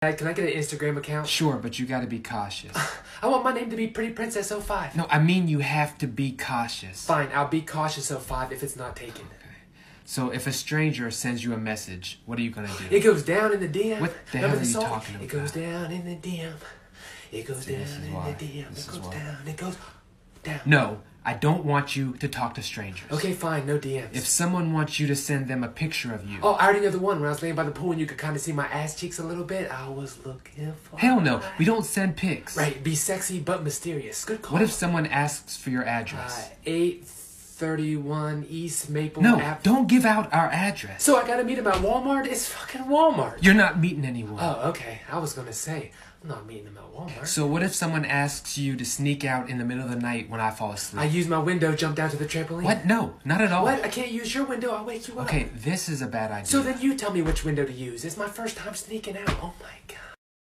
Dad, can I get an Instagram account? Sure, but you gotta be cautious. I want my name to be Pretty Princess 05. No, I mean you have to be cautious. Fine, I'll be cautious 05 if it's not taken. Okay. So if a stranger sends you a message, what are you gonna do? It goes down in the DM. What the Remember hell the are you song? talking about? It goes down in the DM. It goes See, down in why. the DM. This It goes why. down. It goes down. No, I don't want you to talk to strangers. Okay, fine, no DMs. If someone wants you to send them a picture of you, Oh, I already know the one when I was laying by the pool and you could kind of see my ass cheeks a little bit. I was looking for. hell no, we don't send pics. Right, be sexy but mysterious. Good call. What if someone asks for your Uh, address? 831 East Maple no, Ave- don't give out our address. So I gotta meet him at Walmart? It's fucking Walmart. You're not meeting anyone. Oh, okay. I was gonna say, I'm not meeting him at Walmart. So what if someone asks you to sneak out in the middle of the night when I fall asleep? I use my window, jump down to the trampoline. What? No, not at all. What? I can't use your window. I'll wake you up. Okay, this is a bad idea. So then you tell me which window to use. It's my first time sneaking out. Oh my